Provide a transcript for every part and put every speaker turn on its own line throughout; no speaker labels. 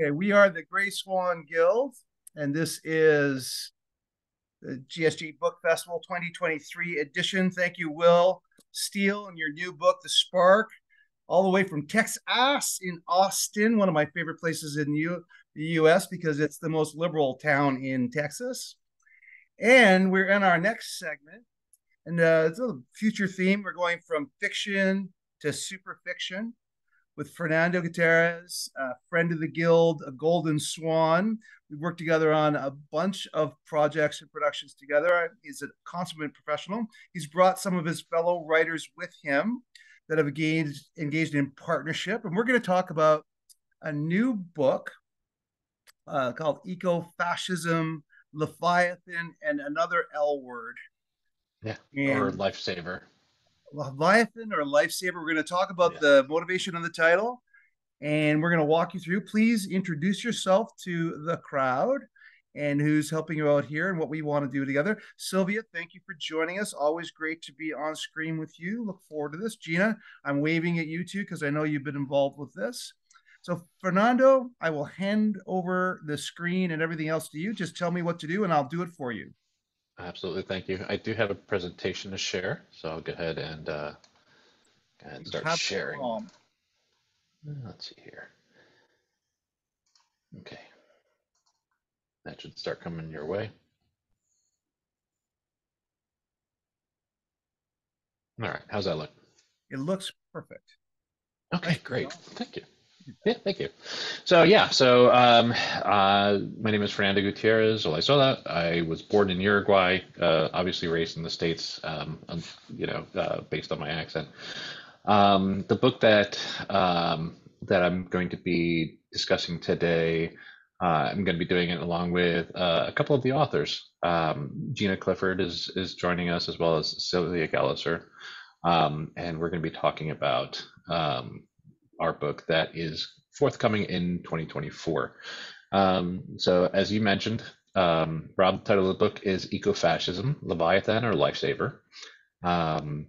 Okay, we are the Grey Swan Guild, and this is the GSG Book Festival 2023 edition. Thank you, Will Steele, and your new book, The Spark, all the way from Texas in Austin, one of my favorite places in the, the US because it's the most liberal town in Texas. And we're in our next segment, and uh, it's a future theme. We're going from fiction to super fiction with Fernando Gutierrez, a friend of the Guild, a Golden Swan. We worked together on a bunch of projects and productions together. He's a consummate professional. He's brought some of his fellow writers with him that have engaged, engaged in partnership. And we're going to talk about a new book uh, called Eco Fascism, Leviathan, and another L word.
Yeah, and or Lifesaver.
Leviathan or Lifesaver. We're going to talk about yeah. the motivation of the title and we're going to walk you through. Please introduce yourself to the crowd and who's helping you out here and what we want to do together. Sylvia, thank you for joining us. Always great to be on screen with you. Look forward to this. Gina, I'm waving at you too because I know you've been involved with this. So, Fernando, I will hand over the screen and everything else to you. Just tell me what to do and I'll do it for you.
Absolutely. Thank you. I do have a presentation to share, so I'll go ahead and, uh, and start sharing. Let's see here. Okay. That should start coming your way. All right. How's that look?
It looks perfect.
Okay, great. Thank you. Yeah, thank you. So yeah, so um, uh, my name is Fernando Gutierrez Olaizola. I was born in Uruguay, uh, obviously raised in the States, um, you know, uh, based on my accent. Um, the book that um, that I'm going to be discussing today, uh, I'm going to be doing it along with uh, a couple of the authors. Um, Gina Clifford is is joining us as well as Sylvia Gallusser, um, and we're going to be talking about um, our book that is forthcoming in 2024. Um, so, as you mentioned, um, Rob, the title of the book is Ecofascism, Leviathan or Lifesaver. Um,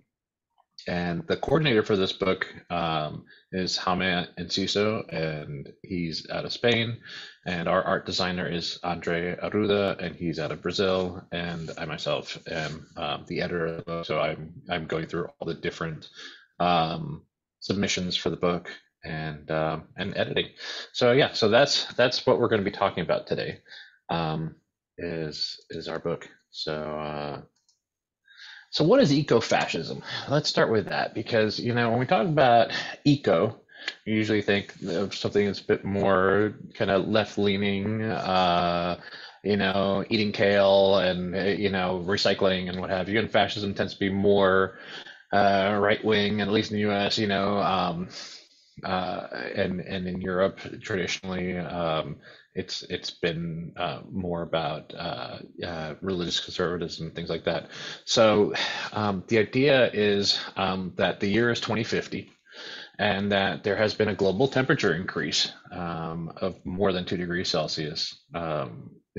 and the coordinator for this book um, is Jaime Enciso, and he's out of Spain. And our art designer is Andre Arruda, and he's out of Brazil. And I myself am um, the editor of the book, so I'm I'm going through all the different um, submissions for the book and um, and editing. So yeah, so that's that's what we're going to be talking about today. Um, is is our book. So uh, so what is eco-fascism? Let's start with that because you know when we talk about eco, you usually think of something that's a bit more kind of left-leaning. Uh, you know, eating kale and you know recycling and what have you. And fascism tends to be more uh, right wing, at least in the U.S. You know, um, uh, and and in Europe traditionally um, it's it's been uh, more about uh, uh, religious conservatism and things like that. So um, the idea is um, that the year is 2050 and that there has been a global temperature increase um, of more than two degrees Celsius.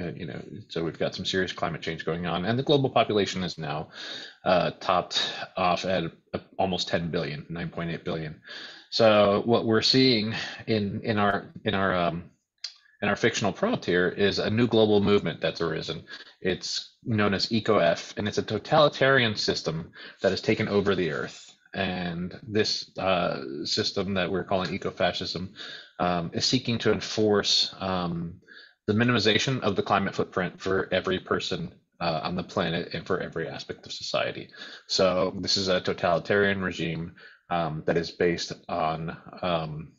Um, you know, so we've got some serious climate change going on, and the global population is now uh, topped off at almost 10 billion, 9.8 billion. So what we're seeing in in our in our um, in our fictional prompt here is a new global movement that's arisen. It's known as EcoF, and it's a totalitarian system that has taken over the earth. And this uh, system that we're calling ecofascism um, is seeking to enforce um, the minimization of the climate footprint for every person uh, on the planet and for every aspect of society. So this is a totalitarian regime um, that is based on um,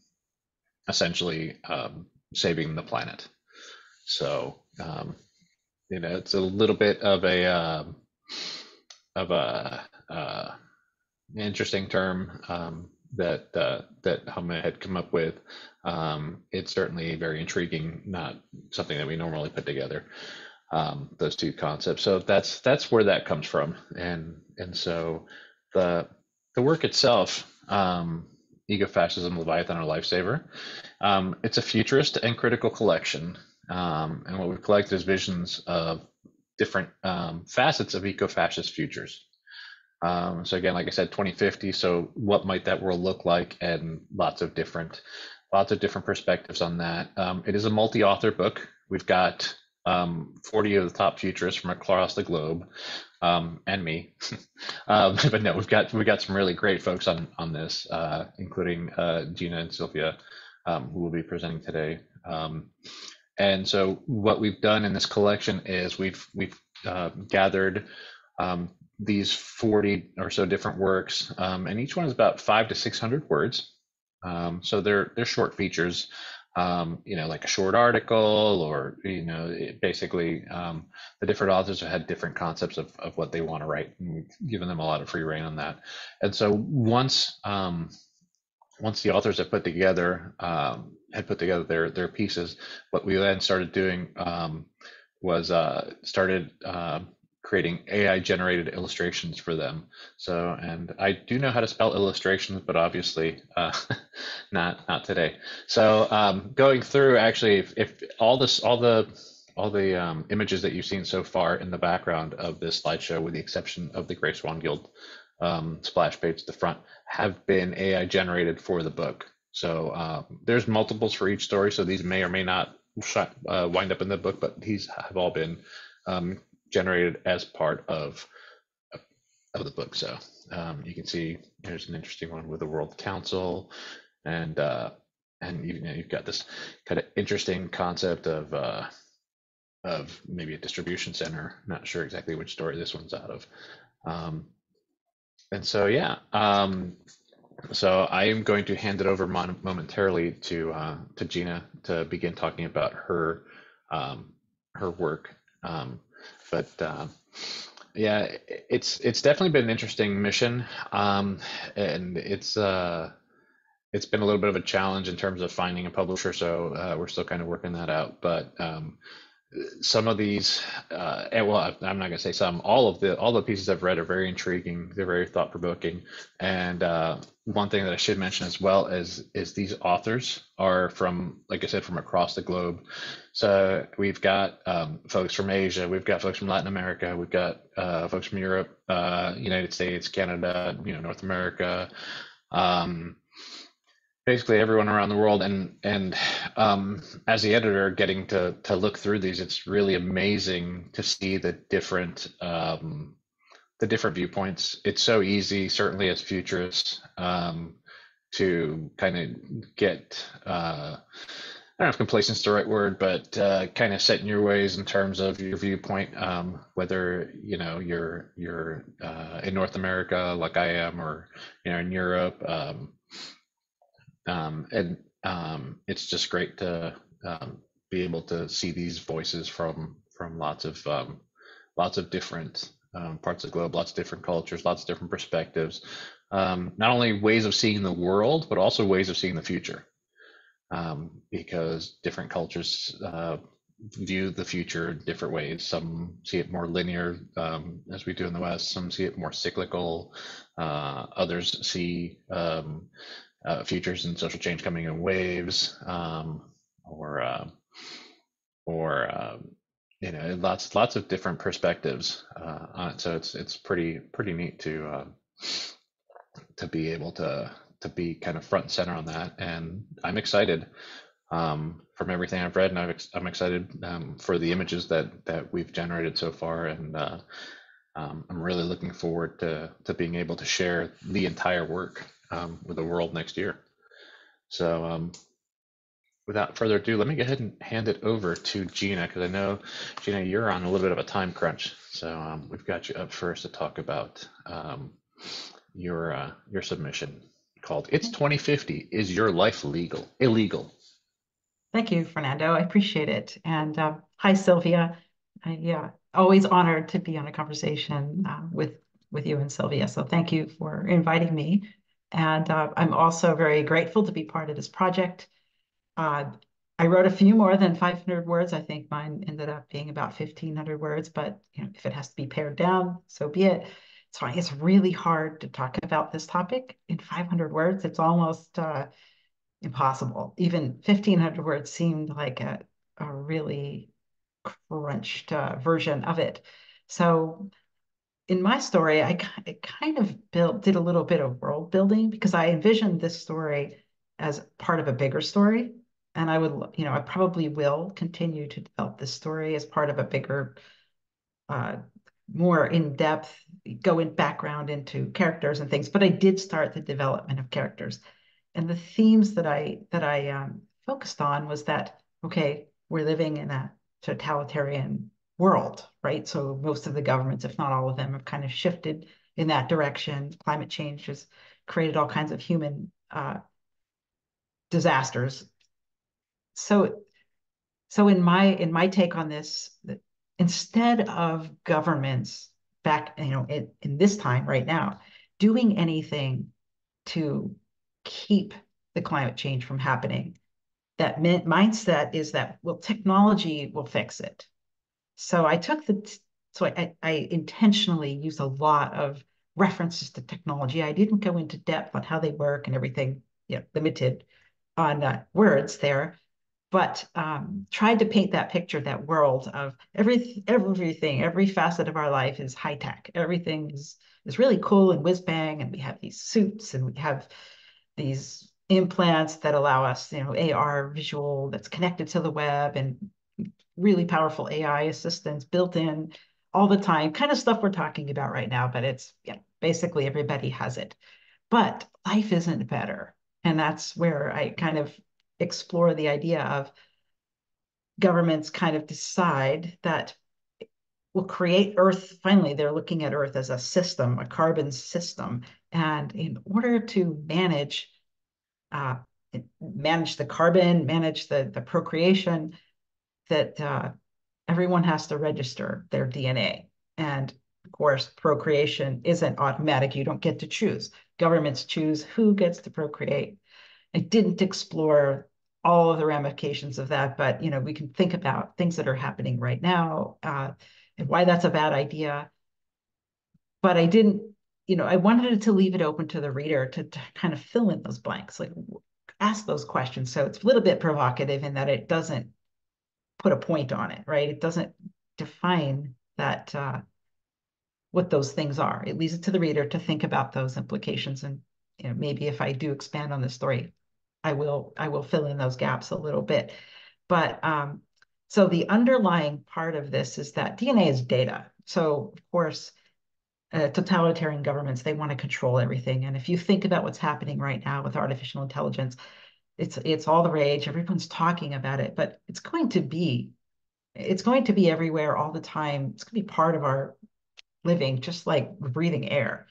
essentially um, saving the planet. So um, you know, it's a little bit of a uh, of a uh, interesting term um, that uh, that Jaime had come up with. It's certainly very intriguing, not something that we normally put together. those two concepts. So that's that's where that comes from, and and so the the work itself, um, Ecofascism, Leviathan, or Lifesaver, um, it's a futurist and critical collection. Um, and what we've collected is visions of different um, facets of eco-fascist futures. Um, so again, like I said, 2050. So what might that world look like? And lots of different lots of different perspectives on that. Um, it is a multi-author book. We've got um, 40 of the top futurists from across the globe, um, and me. um, but no, we've got we've got some really great folks on on this, uh, including uh, Gina and Sylvia, um, who will be presenting today. Um, and so, what we've done in this collection is we've we've uh, gathered these 40 or so different works, and each one is about five to 600 words. So they're they're short features um, you know, like a short article or, you know, basically um, the different authors have had different concepts of, of what they want to write and we've given them a lot of free reign on that. And so once, um, once the authors have put together, um, had put together their, their pieces, what we then started doing um, was uh, started uh, creating AI generated illustrations for them. So, and I do know how to spell illustrations, but obviously uh, not not today. So, um, going through actually, if, if, all this, all the all the um, images that you've seen so far in the background of this slideshow, with the exception of the Grey Swan Guild um, splash page at the front, have been AI generated for the book. So um, there's multiples for each story. So these may or may not uh, wind up in the book, but these have all been um, generated as part of of the book. So um, you can see here's an interesting one with the World Council, and uh, and you know, you've got this kind of interesting concept of uh, of maybe a distribution center. Not sure exactly which story this one's out of. Um, and so yeah, um, so I am going to hand it over mon- momentarily to uh, to Gina to begin talking about her um, her work. But uh, yeah, it's it's definitely been an interesting mission, um, and it's uh, it's been a little bit of a challenge in terms of finding a publisher. So uh, we're still kind of working that out. But um, some of these, uh, well, I'm not going to say some. All of the all the pieces I've read are very intriguing. They're very thought provoking. And uh, one thing that I should mention as well is is these authors are from, like I said, from across the globe. So we've got um, folks from Asia, we've got folks from Latin America, we've got uh, folks from Europe, uh, United States, Canada, you know, North America. Um, basically everyone around the world and and um, as the editor getting to to look through these it's really amazing to see the different um, the different viewpoints. It's so easy certainly as futurists um, to kind of get uh, I don't know if complacent's the right word, but uh, kind of set in your ways in terms of your viewpoint, um, whether you know you're you're uh, in North America like I am, or you know in Europe, um, um, and um, it's just great to um, be able to see these voices from from lots of um, lots of different um, parts of the globe, lots of different cultures, lots of different perspectives. Not only ways of seeing the world, but also ways of seeing the future, because different cultures uh, view the future in different ways. Some see it more linear, um, as we do in the West. Some see it more cyclical. Uh, others see um, uh, futures and social change coming in waves, um, or uh, or um, you know lots lots of different perspectives uh, on it. So it's it's pretty pretty neat to uh, to be able to to be kind of front and center on that, and I'm excited um, from everything I've read, and i am excited um, for the images that that we've generated so far, and uh, um, I'm really looking forward to to being able to share the entire work um, with the world next year. So um, without further ado, let me go ahead and hand it over to Gina because I know Gina, you're on a little bit of a time crunch. So um, we've got you up first to talk about um, your uh, your submission called "It's 2050: Is Your Life Legal Illegal?"
Thank you, Fernando. I appreciate it. And uh, hi, Sylvia. I, yeah, always honored to be on a conversation uh, with with you and Sylvia. So thank you for inviting me. And uh, I'm also very grateful to be part of this project. Uh, I wrote a few more than 500 words. I think mine ended up being about 1,500 words, but you know, if it has to be pared down, so be it. It's. It's really hard to talk about this topic in 500 words. It's almost uh, impossible. Even 1,500 words seemed like a, a really crunched uh, version of it. So in my story, I, I kind of built did a little bit of world building because I envisioned this story as part of a bigger story. And I would, you know, I probably will continue to develop this story as part of a bigger, uh, more in depth, go in background into characters and things. But I did start the development of characters, and the themes that I that I um, focused on was that okay, we're living in a totalitarian world, right? So most of the governments, if not all of them, have kind of shifted in that direction. Climate change has created all kinds of human uh, disasters. So, so in my in my take on this, instead of governments back, you know, in, in this time right now, doing anything to keep the climate change from happening, that meant mindset is that well, technology will fix it. So I took the so I, I intentionally use a lot of references to technology. I didn't go into depth on how they work and everything, you know, limited on uh, words there, but um, tried to paint that picture, that world of every, everything, every facet of our life is high tech. Everything is, is really cool and whiz bang, and we have these suits and we have these implants that allow us, you know, AR visual that's connected to the web and really powerful AI assistants built in all the time, kind of stuff we're talking about right now, but it's yeah, basically everybody has it. But life isn't better. And that's where I kind of explore the idea of governments kind of decide that will create Earth. Finally, they're looking at Earth as a system, a carbon system. And in order to manage uh, manage the carbon, manage the, the procreation, that uh, everyone has to register their DNA. And of course, procreation isn't automatic. You don't get to choose. Governments choose who gets to procreate. I didn't explore all of the ramifications of that, but you know, we can think about things that are happening right now uh, and why that's a bad idea. But I didn't, you know, I wanted to leave it open to the reader to, to kind of fill in those blanks, like ask those questions. So it's a little bit provocative in that it doesn't put a point on it, right? It doesn't define that uh, what those things are. It leaves it to the reader to think about those implications. And you know, maybe if I do expand on the story, I will I will fill in those gaps a little bit. But um, so the underlying part of this is that DNA is data. So of course, uh, totalitarian governments they want to control everything. And if you think about what's happening right now with artificial intelligence, it's it's all the rage everyone's talking about it but it's going to be it's going to be everywhere all the time. It's going to be part of our living just like breathing air.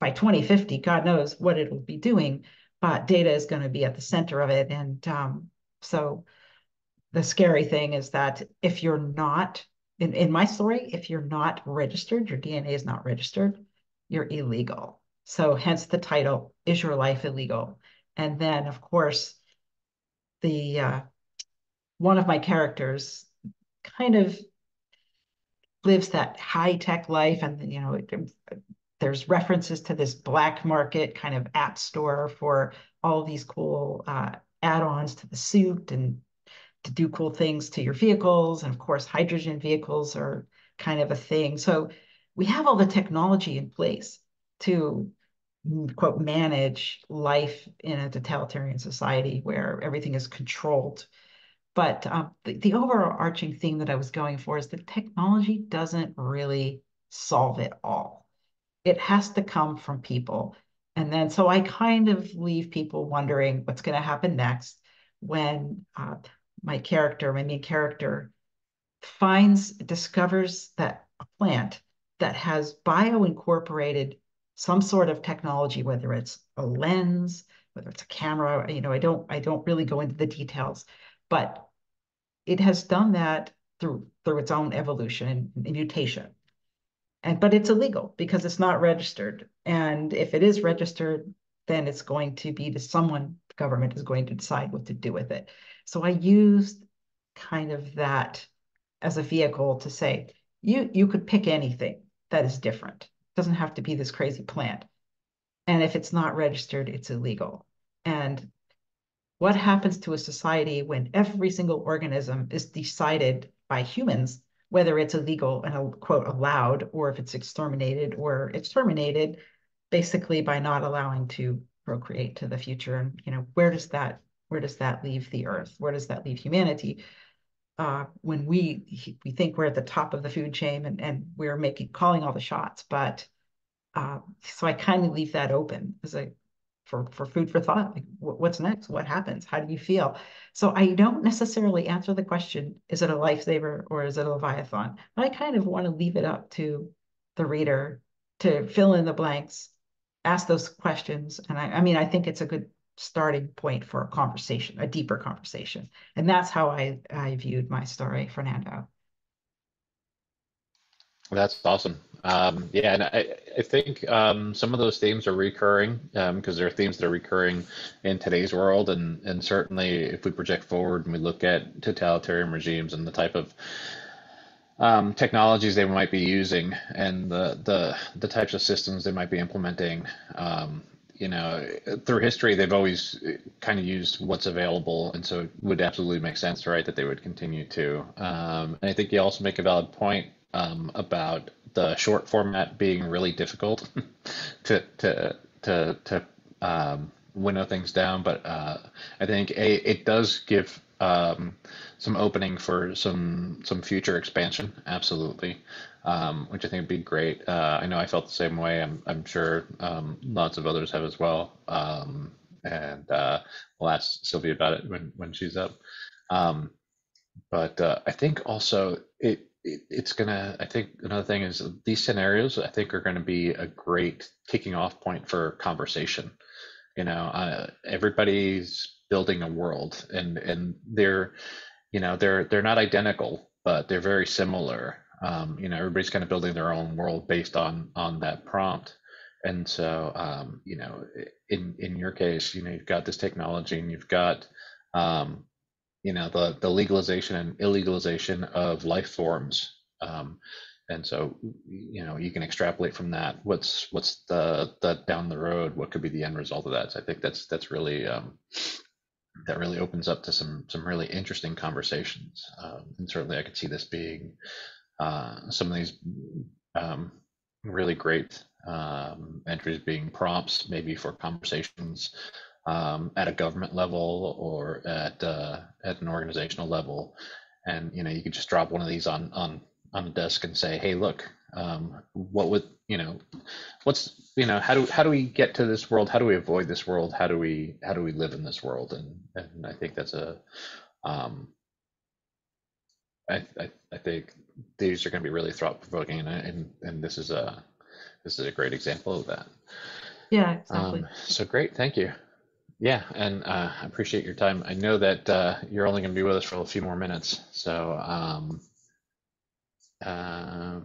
By 2050 god knows what it'll be doing but data is going to be at the center of it. And um, so the scary thing is that if you're not in, in my story if you're not registered your dna is not registered you're illegal. So hence the title is your life illegal? And then of course the uh, one of my characters kind of lives that high tech life, and you know, it, there's references to this black market kind of app store for all these cool uh, add-ons to the suit and to do cool things to your vehicles. And of course, hydrogen vehicles are kind of a thing. So we have all the technology in place to quote manage life in a totalitarian society where everything is controlled. But um, the, the overarching theme that i was going for is that technology doesn't really solve it all. It has to come from people. And then so i kind of leave people wondering what's going to happen next when uh, my character my main character finds discovers that a plant that has bio incorporated some sort of technology, whether it's a lens, whether it's a camera, you know, I don't, I don't really go into the details, but it has done that through through its own evolution and, mutation. And but it's illegal because it's not registered. And if it is registered, then it's going to be to someone, the government is going to decide what to do with it. So I used kind of that as a vehicle to say, you you could pick anything that is different doesn't have to be this crazy plant. And if it's not registered, it's illegal. And what happens to a society when every single organism is decided by humans whether it's illegal and a quote allowed or if it's exterminated or exterminated basically by not allowing to procreate to the future and you know where does that where does that leave the earth where does that leave humanity uh, when we we think we're at the top of the food chain and, and we're making calling all the shots but uh, so i kind of leave that open. As a for for food for thought like what's next? What happens? How do you feel? So i don't necessarily answer the question is it a lifesaver or is it a leviathan? I kind of want to leave it up to the reader to fill in the blanks ask those questions and i, I mean i think it's a good starting point for a conversation a deeper conversation. And that's how i i viewed my story fernando.
That's awesome. Um, yeah, and I, I think um, some of those themes are recurring because um, there are themes that are recurring in today's world, and and certainly if we project forward and we look at totalitarian regimes and the type of um, technologies they might be using and the the the types of systems they might be implementing. Um, you know, through history, they've always kind of used what's available, and so it would absolutely make sense, right, that they would continue to. Um, and I think you also make a valid point um, about the short format being really difficult to to to to um, winnow things down. But uh, I think a it does give um, some opening for some some future expansion. Absolutely. Um, which I think would be great. Uh, I know I felt the same way. I'm, I'm sure um, lots of others have as well. Um, and uh, we'll ask Sylvia about it when, when she's up. Um, but uh, I think also it it, it's gonna i think another thing is these scenarios i think are going to be a great kicking off point for conversation you know uh, everybody's building a world and and they're you know they're they're not identical but they're very similar um, you know everybody's kind of building their own world based on on that prompt. And so um, you know in in your case you know you've got this technology and you've got um, you know the the legalization and illegalization of life forms. Um, and so you know you can extrapolate from that what's what's the the down the road what could be the end result of that. So i think that's that's really um, that really opens up to some some really interesting conversations. Um, and certainly i could see this being uh, some of these um, really great um, entries being prompts maybe for conversations um, at a government level or at uh, at an organizational level, and you know you could just drop one of these on on on a desk and say, hey, look, um, what would you know, what's you know, how do how do we get to this world? How do we avoid this world? How do we how do we live in this world? And and I think that's a um, I, I, I think these are going to be really thought provoking, and, and and this is a this is a great example of that.
Yeah, exactly. Um,
so great, thank you. Yeah, and uh, I appreciate your time. I know that uh, you're only going to be with us for a few more minutes. So um, uh,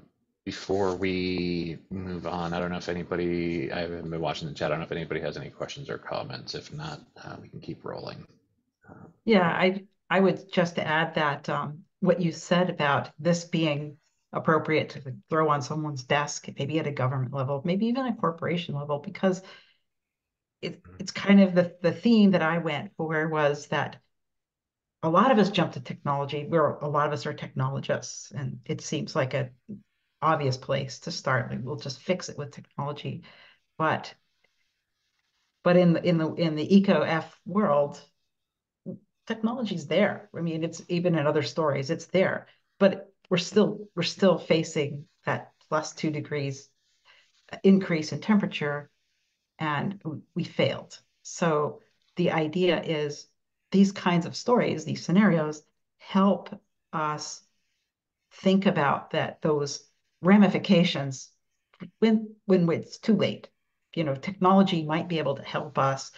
before we move on, I don't know if anybody, I haven't been watching the chat. I don't know if anybody has any questions or comments. If not, uh, we can keep rolling.
Yeah, I I would just add that um, what you said about this being appropriate to throw on someone's desk, maybe at a government level, maybe even a corporation level, because it, it's kind of the, the theme that I went for was that a lot of us jump to technology. We're a lot of us are technologists, and it seems like a obvious place to start. Like we'll just fix it with technology, but but in the in the in the eco f world, technology's there. I mean, it's even in other stories, it's there, but we're still we're still facing that plus two degrees increase in temperature and we failed. So the idea is these kinds of stories, these scenarios help us think about that those ramifications when when it's too late. You know, technology might be able to help us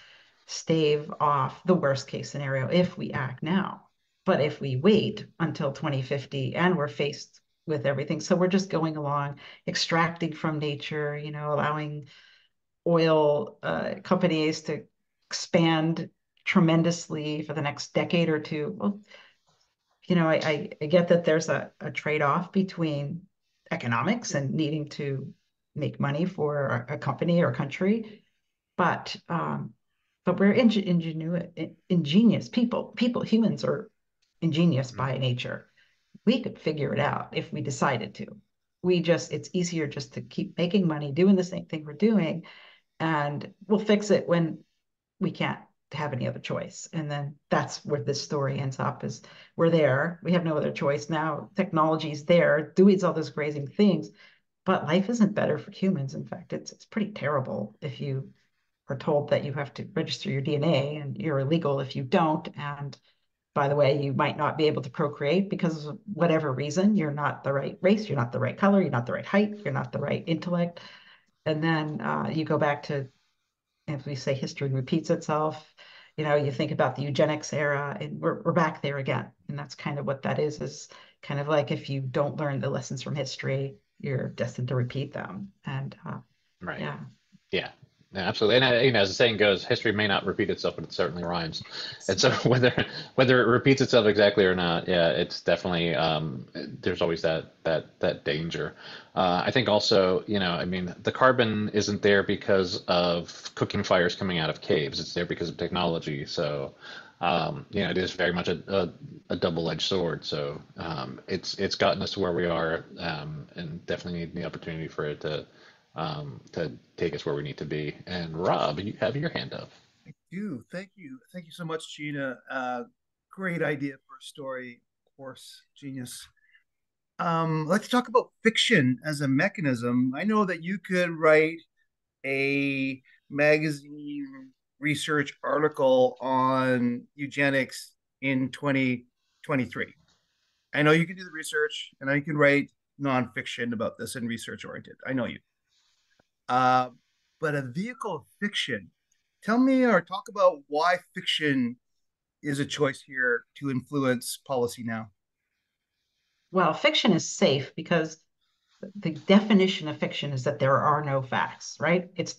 stave off the worst case scenario if we act now. But if we wait until 2050 and we're faced with everything, so we're just going along, extracting from nature, you know, allowing oil uh, companies to expand tremendously for the next decade or two. Well, you know, I, I, get that there's a, a trade-off between economics and needing to make money for a, a company or country, but um, but we're ingen- ingenu- ingenious people. People, humans are ingenious mm-hmm. by nature. We could figure it out if we decided to. We just, it's easier just to keep making money, doing the same thing we're doing, and we'll fix it when we can't have any other choice. And then that's where this story ends up is we're there. We have no other choice. Now technology's there, doing all those crazy things, but life isn't better for humans. In fact, it's it's pretty terrible if you are told that you have to register your DNA and you're illegal if you don't. And by the way, you might not be able to procreate because of whatever reason, you're not the right race, you're not the right color, you're not the right height, you're not the right intellect. And then uh, you go back to, if we say history repeats itself, you know, you think about the eugenics era and we're, we're back there again. And that's kind of what that is, is kind of like if you don't learn the lessons from history, you're destined to repeat them. And uh,
right.
yeah.
Yeah. Yeah, absolutely. And uh, you know, as the saying goes, history may not repeat itself, but it certainly rhymes. And so whether whether it repeats itself exactly or not, yeah, it's definitely um, there's always that that that danger. Uh, I think also, you know, I mean, the carbon isn't there because of cooking fires coming out of caves. It's there because of technology. So, um, you know, it is very much a, a, a double-edged sword. So um, it's it's gotten us to where we are, um, and definitely need the opportunity for it to um, to take us where we need to be. And Rob, you have your hand up.
I do. Thank you. Thank you so much, Gina. Uh, great idea for a story. Of course, genius. Um, let's talk about fiction as a mechanism. I know that you could write a magazine research article on eugenics in 2023. I know you can do the research and I can write nonfiction about this and research oriented. I know you. Uh, but a vehicle of fiction. Tell me or talk about why fiction is a choice here to influence policy now.
Well, fiction is safe because the definition of fiction is that there are no facts, right? It's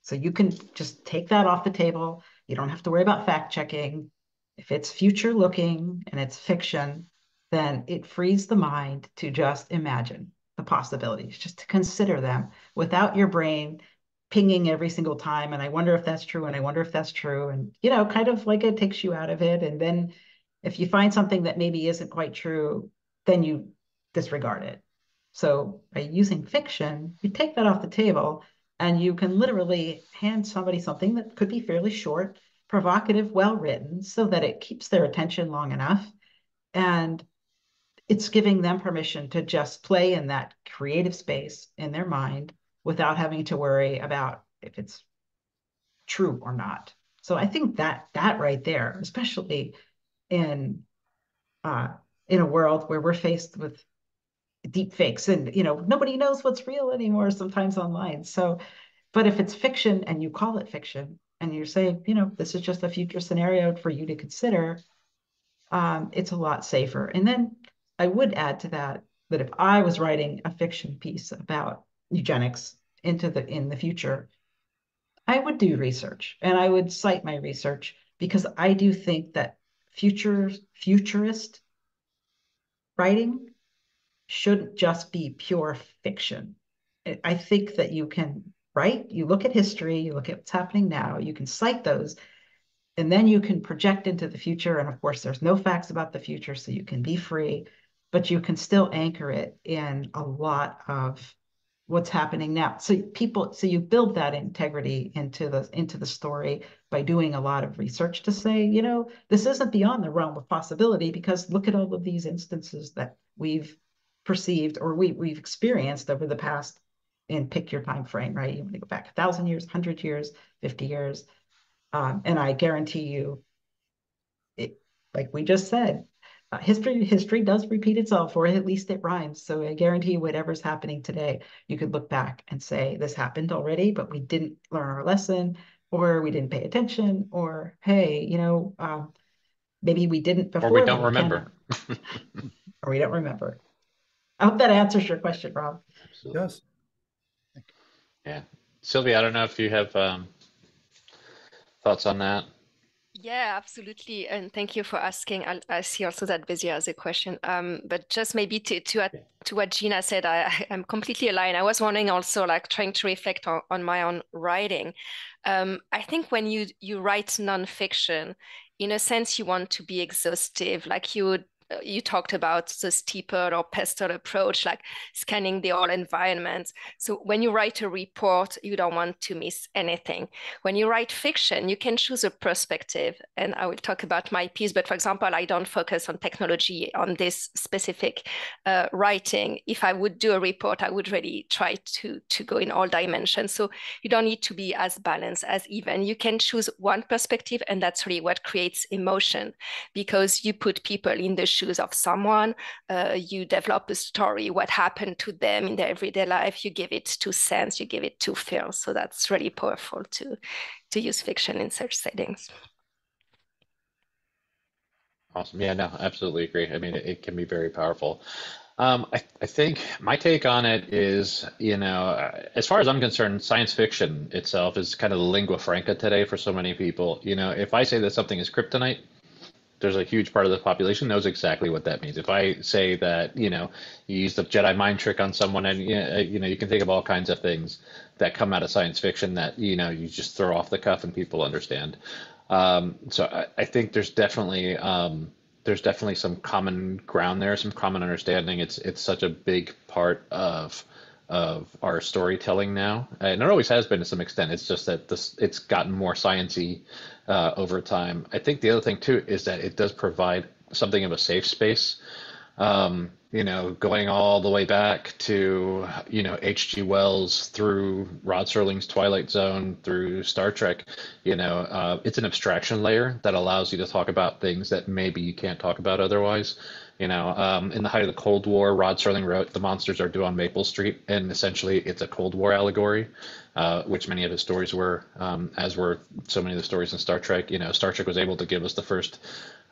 so you can just take that off the table. You don't have to worry about fact checking. If it's future looking and it's fiction, then it frees the mind to just imagine the possibilities, just to consider them without your brain pinging every single time. And I wonder if that's true. And I wonder if that's true. And, you know, kind of like it takes you out of it. And then if you find something that maybe isn't quite true, then you disregard it. So by using fiction, you take that off the table and you can literally hand somebody something that could be fairly short, provocative, well written, so that it keeps their attention long enough. And it's giving them permission to just play in that creative space in their mind without having to worry about if it's true or not. So I think that that right there, especially in uh, in a world where we're faced with deep fakes and you know nobody knows what's real anymore sometimes online. So, but if it's fiction and you call it fiction and you're saying you know, this is just a future scenario for you to consider, um, it's a lot safer. And then I would add to that that if I was writing a fiction piece about eugenics into the in the future, I would do research and I would cite my research because I do think that future futurist writing shouldn't just be pure fiction. I think that you can write, you look at history, you look at what's happening now, you can cite those, and then you can project into the future. And of course, there's no facts about the future, so you can be free but you can still anchor it in a lot of what's happening now. So people, so you build that integrity into the into the story by doing a lot of research to say, you know, this isn't beyond the realm of possibility because look at all of these instances that we've perceived or we we've experienced over the past and pick your time frame, right? You want to go back a thousand years, hundred years, fifty years, um, and I guarantee you, it like we just said, uh, history history does repeat itself, or at least it rhymes. So I guarantee whatever's happening today, you could look back and say this happened already, but we didn't learn our lesson, or we didn't pay attention, or hey, you know, um, maybe we didn't before.
Or we don't remember.
or we don't remember. I hope that answers your question, Rob.
Absolutely. Yes.
Yeah, Sylvia, I don't know if you have um, thoughts on that.
Yeah, absolutely. And thank you for asking. I, I see also that busy has a question. Um, but just maybe to to, add, to what Gina said, I, I'm completely aligned. I was wondering also, like trying to reflect on, on my own writing. Um, I think when you you write nonfiction, in a sense, you want to be exhaustive. Like you would you talked about the steeper or pestle approach, like scanning the whole environment. So when you write a report, you don't want to miss anything. When you write fiction, you can choose a perspective. And I will talk about my piece, but for example, I don't focus on technology on this specific uh, writing. If I would do a report, I would really try to, to go in all dimensions. So you don't need to be as balanced, as even. You can choose one perspective, and that's really what creates emotion because you put people in the shoes of someone, uh, you develop a story, what happened to them in their everyday life, you give it to sense, you give it to feel. So that's really powerful to, to use fiction in such settings.
Awesome. Yeah, no, absolutely agree. I mean, it, it can be very powerful. Um, I, I think my take on it is, you know, as far as I'm concerned, science fiction itself is kind of the lingua franca today for so many people. You know, if I say that something is kryptonite, there's a huge part of the population knows exactly what that means. If I say that, you know, you use the Jedi mind trick on someone, and you know, you can think of all kinds of things that come out of science fiction that you know you just throw off the cuff and people understand. Um, so I, I, think there's definitely um, there's definitely some common ground there, some common understanding. It's it's such a big part of of our storytelling now, and it always has been to some extent. It's just that this it's gotten more sciency uh, over time. I think the other thing too is that it does provide something of a safe space. Um, you know, going all the way back to, you know, H.G. Wells through Rod Serling's Twilight Zone through Star Trek, you know, uh, it's an abstraction layer that allows you to talk about things that maybe you can't talk about otherwise. You know, um, in the height of the Cold War, Rod Serling wrote "The Monsters Are Due on Maple Street," and essentially, it's a Cold War allegory, uh, which many of his stories were, um, as were so many of the stories in Star Trek. You know, Star Trek was able to give us the first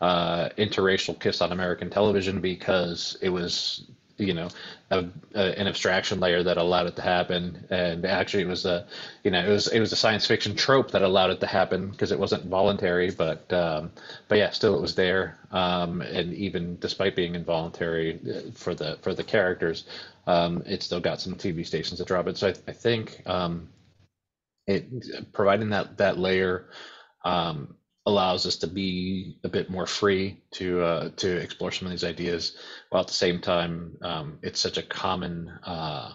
uh, interracial kiss on American television because it was you know a, a, an abstraction layer that allowed it to happen. And actually it was a you know it was it was a science fiction trope that allowed it to happen because it wasn't voluntary but um, but yeah still it was there. Um, and even despite being involuntary uh, for the for the characters um, it still got some TV stations that drop it. So I, I think um, it providing that that layer um, allows us to be a bit more free to uh, to explore some of these ideas, while at the same time, um, it's such a common uh,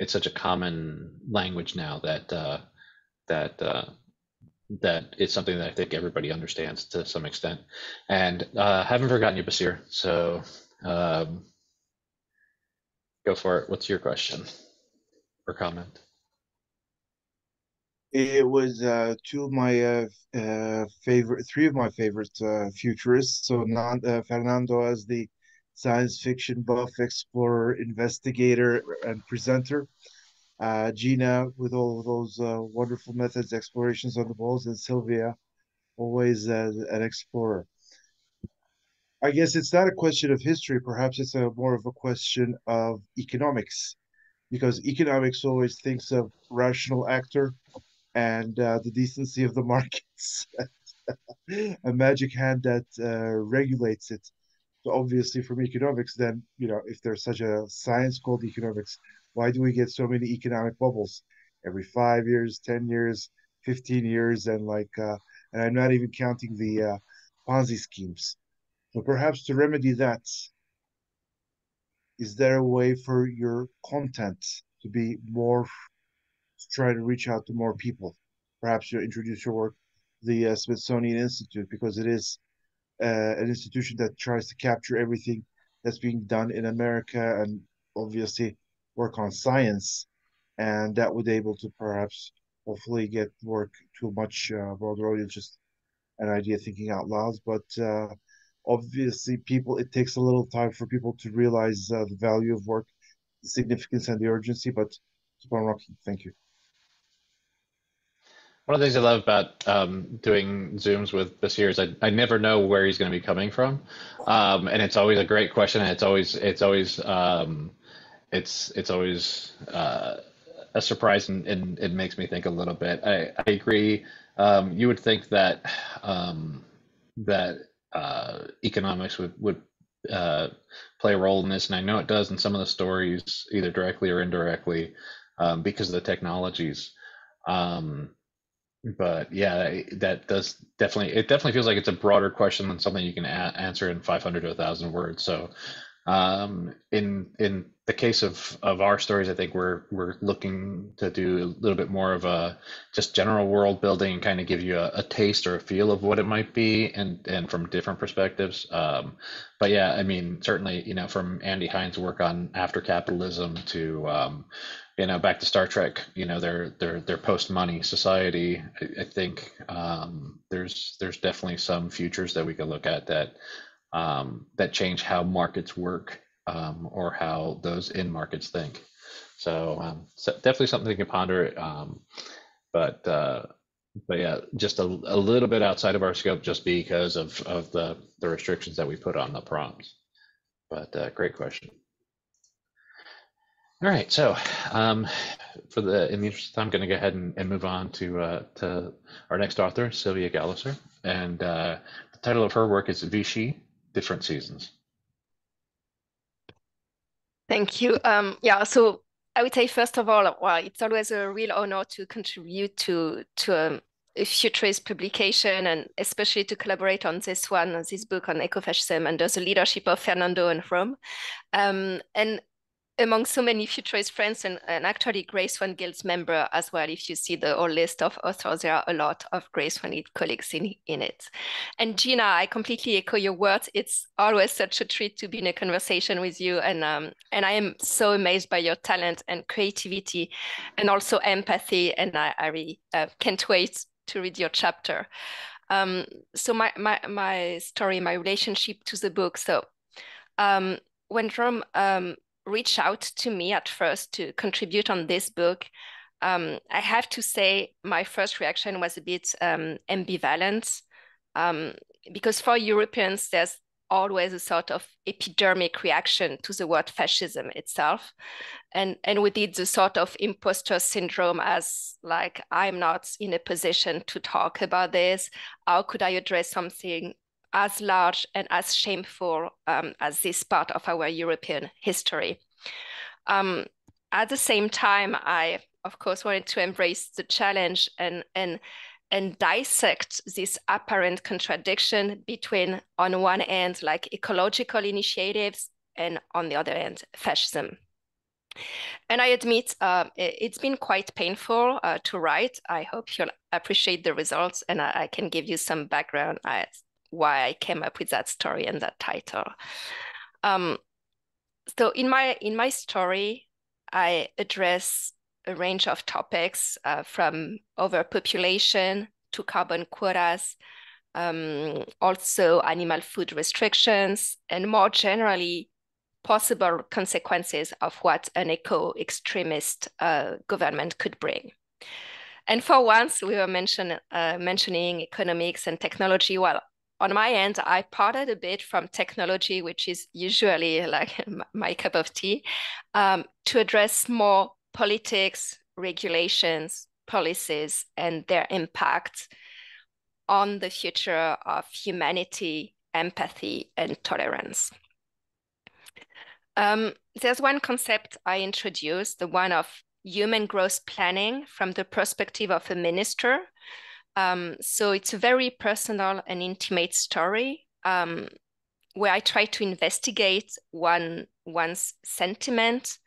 it's such a common language now that uh, that uh, that it's something that I think everybody understands to some extent. And uh, haven't forgotten you, Basir. So um, go for it. What's your question or comment?
It was uh, two of my uh, uh, favorite, three of my favorite uh, futurists. So non, uh, Fernando as the science fiction buff, explorer, investigator, and presenter. Uh, Gina with all of those wonderful methods, explorations on the walls, and Sylvia always an explorer. I guess it's not a question of history. Perhaps it's a more of a question of economics, because economics always thinks of rational actor and uh, the decency of the markets, a magic hand that uh, regulates it. So obviously, from economics, then you know if there's such a science called economics, why do we get so many economic bubbles every five years, ten years, fifteen years, and like, uh, and I'm not even counting the uh, Ponzi schemes. So perhaps to remedy that, is there a way for your content to be more to try to reach out to more people. Perhaps you introduce your work, the uh, Smithsonian Institute, because it is uh, an institution that tries to capture everything that's being done in America and obviously work on science, and that would able to perhaps hopefully get work to a much uh, broader audience. Just an idea thinking out loud, but uh, obviously people it takes a little time for people to realize uh, the value of work, the significance and the urgency. But keep on rocking. Thank you.
One of the things I love about um, doing Zooms with Basir is I, I never know where he's going to be coming from. Um, and it's always a great question. And it's always, it's always, um, it's, it's always uh, a surprise and, and, it makes me think a little bit. I, I agree. Um, you would think that, um, that uh, economics would, would uh, play a role in this. And I know it does in some of the stories, either directly or indirectly, um, because of the technologies. Um, but yeah, that does definitely it definitely feels like it's a broader question than something you can a- answer in 500 to 1,000 words. So, um, in in the case of of our stories, I think we're we're looking to do a little bit more of a just general world building and kind of give you a, a taste or a feel of what it might be, and and from different perspectives. Um, but yeah, I mean, certainly, you know, from Andy Hines' work on after capitalism to um, you know back to star trek you know their their their post money society. I, I, think um, there's there's definitely some futures that we can look at that um, that change how markets work um, or how those in markets think. So, um, so definitely something to ponder um, but uh, but yeah just a, a little bit outside of our scope just because of of the the restrictions that we put on the prompts but uh, great question all right, so um, for the in the interest of time, I'm going to go ahead and, and move on to uh, to our next author, Sylvia Gallusser, and uh, the title of her work is Vichy: Different Seasons.
Thank you. Um, yeah, so I would say first of all, well, it's always a real honor to contribute to to um, a futurist publication and especially to collaborate on this one, this book on ecofascism under the leadership of Fernando and Rome. Um, and among so many futurist friends and, and actually Grey Swan Guild's member as well. If you see the whole list of authors, there are a lot of Grace One Guild colleagues in, in it. And Gina, I completely echo your words. It's always such a treat to be in a conversation with you. And, um, and I am so amazed by your talent and creativity and also empathy. And I, I really uh, can't wait to read your chapter. Um, so my, my, my story, my relationship to the book. So um, when Rome um, reached out to me at first to contribute on this book, um, I have to say my first reaction was a bit um, ambivalent um, because for Europeans, there's always a sort of epidermic reaction to the word fascism itself. And, and we did the sort of imposter syndrome as like, I'm not in a position to talk about this. How could I address something as large and as shameful um, as this part of our European history. Um, at the same time, I, of course, wanted to embrace the challenge and, and, and dissect this apparent contradiction between, on one end, like ecological initiatives, and on the other end, fascism. And I admit uh, it's been quite painful uh, to write. I hope you'll appreciate the results, and I, I can give you some background as why I came up with that story and that title. Um, so in my in my story, I address a range of topics uh, from overpopulation to carbon quotas, um, also animal food restrictions, and more generally, possible consequences of what an eco-extremist uh, government could bring. And for once, we were mention, uh, mentioning economics and technology. Well, on my end, I parted a bit from technology, which is usually like my cup of tea, um, to address more politics, regulations, policies, and their impact on the future of humanity, empathy, and tolerance. Um, there's one concept I introduced, the one of human growth planning from the perspective of a minister um, so it's a very personal and intimate story um, where I try to investigate one one's sentiment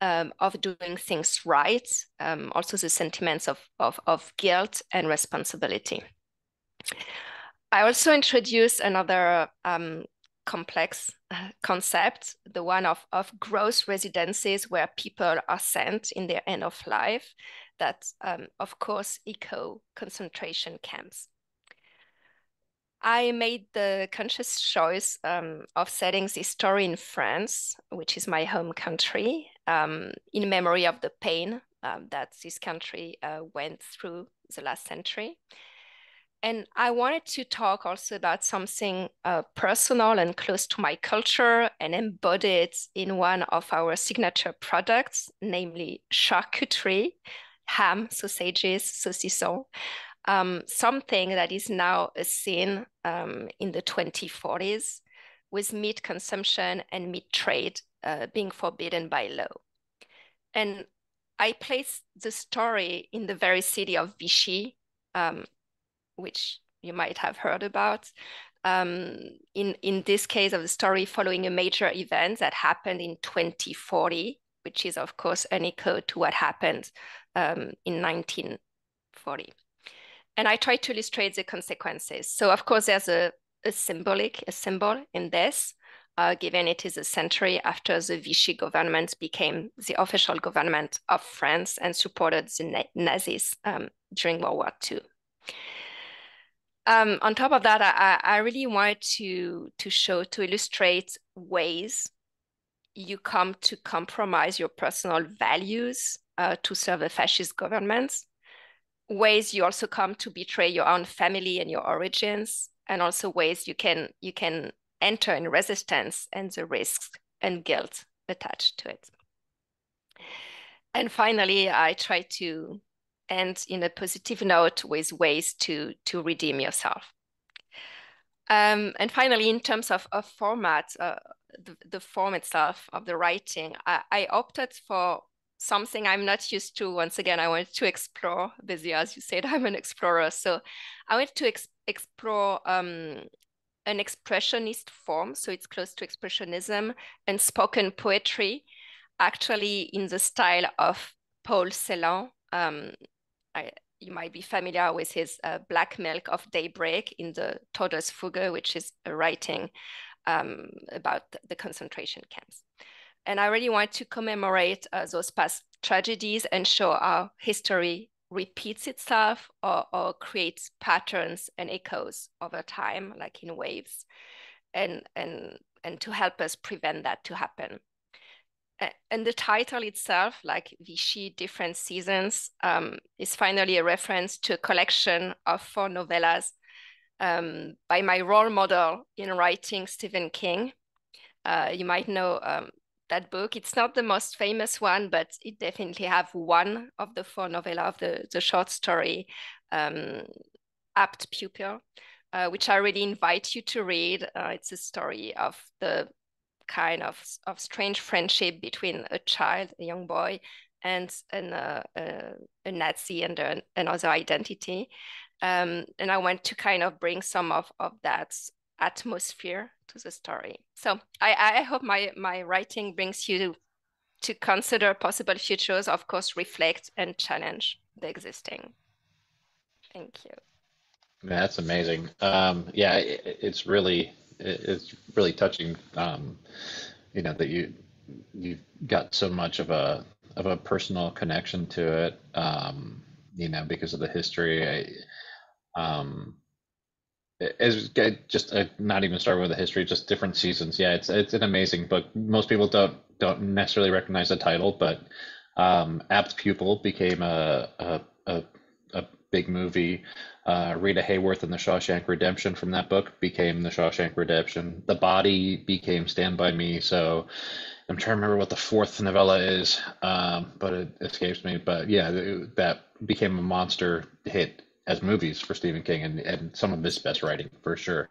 um, of doing things right, um, also the sentiments of, of, of guilt and responsibility. I also introduce another um, complex concept, the one of, of gross residences where people are sent in their end of life that, um, of course, eco concentration camps. I made the conscious choice um, of setting this story in France, which is my home country, um, in memory of the pain um, that this country uh, went through the last century. And I wanted to talk also about something uh, personal and close to my culture and embodied in one of our signature products, namely charcuterie, ham, sausages, saucisson, um, something that is now a sin um, in the 2040s with meat consumption and meat trade uh, being forbidden by law. And I place the story in the very city of Vichy, um, which you might have heard about. Um, in, in this case of the story, following a major event that happened in 2040, which is, of course, an echo to what happened um, in 1940. And I try to illustrate the consequences. So, of course, there's a, a symbolic, a symbol in this, uh, given it is a century after the Vichy government became the official government of France and supported the Nazis um, during World War II. Um, on top of that, I, I really wanted to, to show, to illustrate ways you come to compromise your personal values uh, to serve a fascist government, ways you also come to betray your own family and your origins, and also ways you can you can enter in resistance and the risks and guilt attached to it. And finally, I try to end in a positive note with ways to, to redeem yourself. Um, and finally, in terms of, of format, uh, the, the form itself of the writing, I, I, opted for something I'm not used to. Once again, I wanted to explore, busy as you said, I'm an explorer. So I wanted to ex explore um, an expressionist form. So it's close to expressionism and spoken poetry, actually in the style of Paul Celan, um, I, you might be familiar with his uh, Black Milk of Daybreak in the Todesfuge, which is a writing um, about the concentration camps. And I really want to commemorate uh, those past tragedies and show how history repeats itself or, or creates patterns and echoes over time, like in waves, and, and, and to help us prevent that to happen and the title itself, like Vichy Different Seasons, um, is finally a reference to a collection of four novellas um, by my role model in writing, Stephen King. Uh, you might know um, that book. It's not the most famous one, but it definitely have one of the four novella of the, the short story, um, Apt Pupil, uh, which I really invite you to read. Uh, it's a story of the kind of, of strange friendship between a child, a young boy, and an, uh, a Nazi and an, another identity. Um, and I want to kind of bring some of, of that atmosphere to the story. So I, I hope my, my writing brings you to consider possible futures, of course, reflect and challenge the existing. Thank you.
That's amazing. Um, yeah, it, it's really it's really touching. Um, you know that you you've got so much of a of a personal connection to it. Um, you know because of the history. I, um, as just uh, not even starting with the history, just different seasons. Yeah, it's it's an amazing book. Most people don't don't necessarily recognize the title, but um, Apt Pupil became a a, a, a big movie uh, Rita Hayworth and The Shawshank Redemption from that book became The Shawshank Redemption. The Body became Stand By Me. So I'm trying to remember what the fourth novella is, um, but it escapes me. But yeah, that became a monster hit as movies for Stephen King and, and some of his best writing for sure.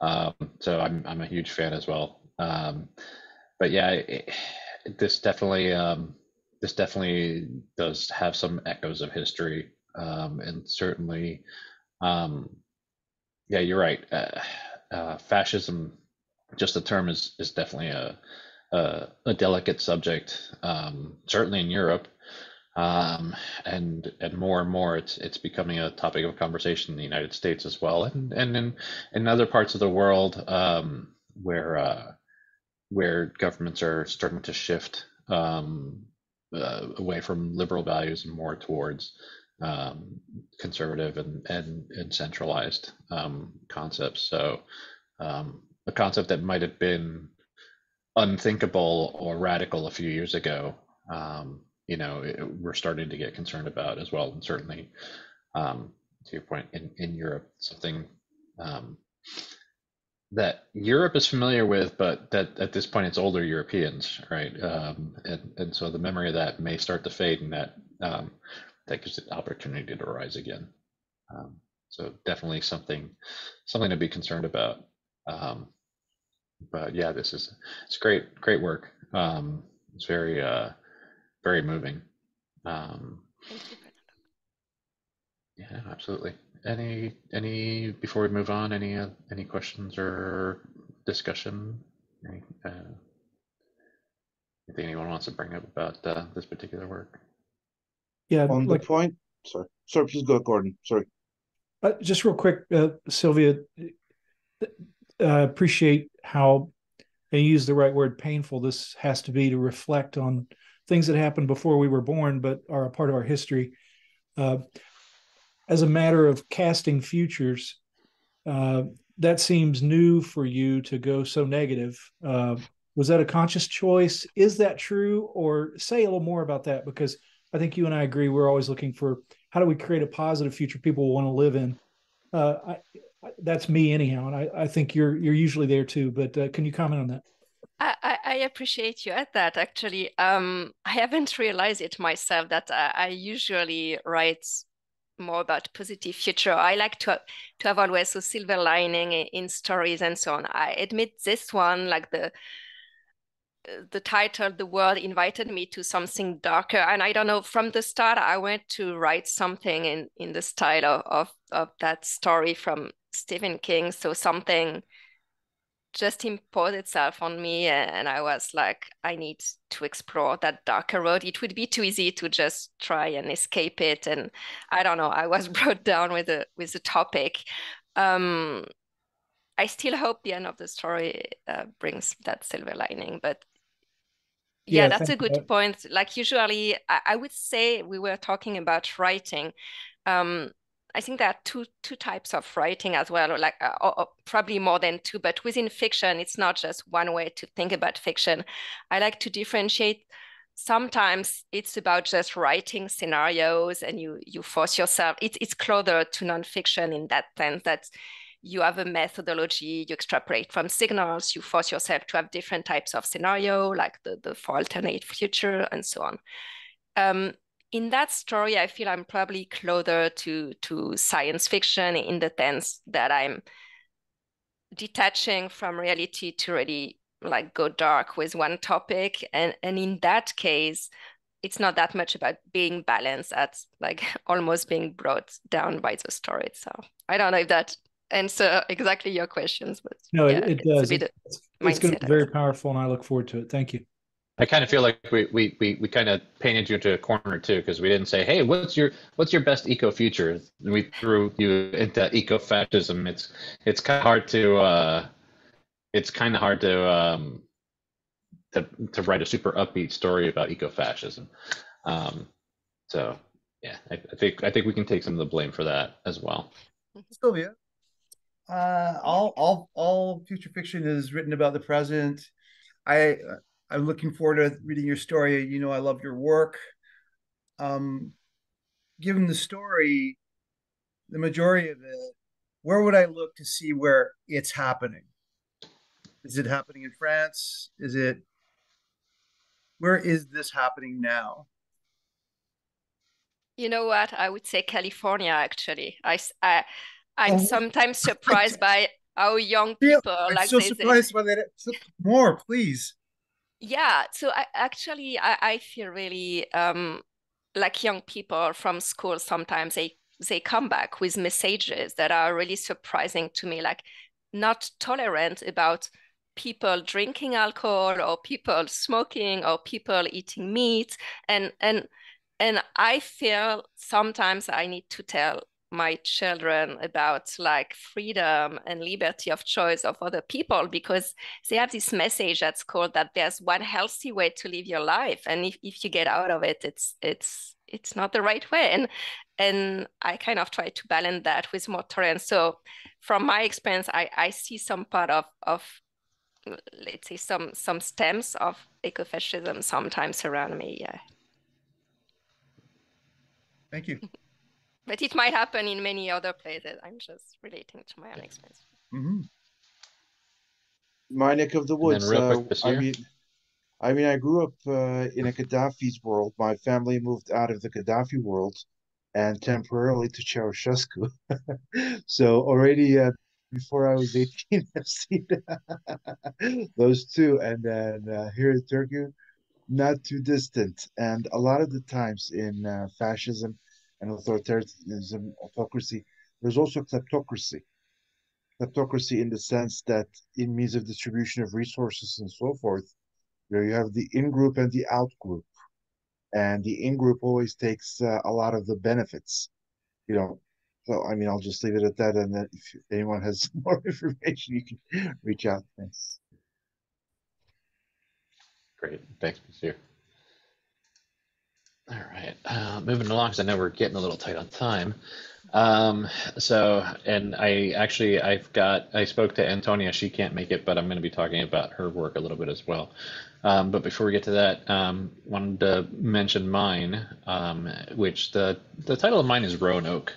Um, so I'm, I'm a huge fan as well. Um, but yeah, it, this definitely um, this definitely does have some echoes of history um, and certainly, um, yeah, you're right. Uh, uh, fascism, just the term is is definitely a a, a delicate subject. Um, certainly in Europe, um, and and more and more, it's it's becoming a topic of conversation in the United States as well, and and in in other parts of the world um, where uh, where governments are starting to shift um, uh, away from liberal values and more towards um, conservative and, and, and centralized um, concepts. So um, a concept that might have been unthinkable or radical a few years ago, um, you know, we're starting to get concerned about as well. And certainly, um, to your point, in, in Europe, something um, that Europe is familiar with, but that at this point it's older Europeans, right? Um, and, and so the memory of that may start to fade, and that um, that gives it opportunity to rise again. Um, so definitely something something to be concerned about. Um, but yeah, this is it's great great work. It's very uh, very moving. Um, Yeah, absolutely. Any any before we move on, any uh, any questions or discussion? Any, uh, anything anyone wants to bring up about uh, this particular work?
Yeah,
On
like
the point, sorry, sorry, please go, Gordon. Sorry.
uh, just real quick, uh, Sylvia, uh, appreciate how and use the right word painful this has to be to reflect on things that happened before we were born but are a part of our history uh, as a matter of casting futures uh, that seems new for you to go so negative uh, was that a conscious choice is that true or say a little more about that because i think you and i agree we're always looking for how do we create a positive future people want to live in uh, I, that's me anyhow, and I, I think you're you're usually there too. But uh, can you comment on that?
I appreciate you at that. Actually, um, I haven't realized it myself that I, I usually write more about positive future. I like to to have always a silver lining in, in stories and so on. I admit this one, like the the title, the world invited me to something darker. And I don't know, from the start, I went to write something in, in the style of, of, of that story from Stephen King. So something just imposed itself on me. And I was like, I need to explore that darker road. It would be too easy to just try and escape it. And I don't know, I was brought down with the, with the topic. Um, I still hope the end of the story uh, brings that silver lining, but yeah,
Yeah,
that's a good
you.
point. Like usually, I, I would say we were talking about writing. Um, I think there are two two types of writing as well, or like uh, or, or probably more than two. But within fiction, it's not just one way to think about fiction. I like to differentiate. Sometimes it's about just writing scenarios, and you you force yourself. It's it's closer to nonfiction in that sense that you have a methodology, you extrapolate from signals, you force yourself to have different types of scenario, like the, the for alternate future and so on. Um, in that story, I feel I'm probably closer to, to science fiction in the sense that I'm detaching from reality to really like go dark with one topic. And, and in that case, it's not that much about being balanced as like almost being brought down by the story itself. I don't know if that answer exactly your questions, but
No,
yeah,
it, it does. It's, it's going to be very powerful, and I look forward to it. Thank you.
I kind of feel like we we we, we kind of painted you into a corner too because we didn't say, hey, what's your what's your best eco future? And we threw you into eco fascism. It's it's kind of hard to uh, it's kind of hard to um, to to write a super upbeat story about eco fascism. Um, so yeah, I, I think I think we can take some of the blame for that as well.
Sylvia, uh, all all all future fiction is written about the present. I I'm looking forward to reading your story. You know, I love your work. Um, given the story, the majority of it, where would I look to see where it's happening? Is it happening in France? Is it where is this happening now?
You know what? I would say California, actually. I, I I'm
Oh,
sometimes surprised by how young people
I'm
like
so surprised by that. More, please.
Yeah, so I actually I, I feel really um like young people from school sometimes they they come back with messages that are really surprising to me, like not tolerant about people drinking alcohol or people smoking or people eating meat. And and and I feel sometimes I need to tell my children about like freedom and liberty of choice of other people because they have this message that's called that there's one healthy way to live your life. And if, if you get out of it it's it's it's not the right way. And and i kind of try to balance that with more tolerance. So from my experience i i see some part of of let's say some some stems of ecofascism sometimes around me yeah.
Thank you.
but it might happen in many other places i'm just relating to my own experience
Mhm.
My neck of the woods. uh, I mean, I mean, I grew up uh, in a Gaddafi's world. My family moved out of the Gaddafi world and temporarily to Ceausescu. so already uh, before I was 18, I've seen those two. And then uh, here in Turkey, not too distant. And a lot of the times in uh, fascism, and authoritarianism, autocracy. There's also kleptocracy. Kleptocracy in the sense that in means of distribution of resources and so forth, where you have the in-group and the out-group. And the in-group always takes uh, a lot of the benefits, you know. So, I mean, I'll just leave it at that. And if anyone has more information, you can reach out. Thanks.
Great. Thanks, Monsieur. All right, uh, moving along because I know we're getting a little tight on time. Um, so, and I actually, I've got, I spoke to Antonia. She can't make it, but I'm going to be talking about her work a little bit as well. Um, but before we get to that, um, wanted to mention mine, um, which the the title of mine is Roanoke.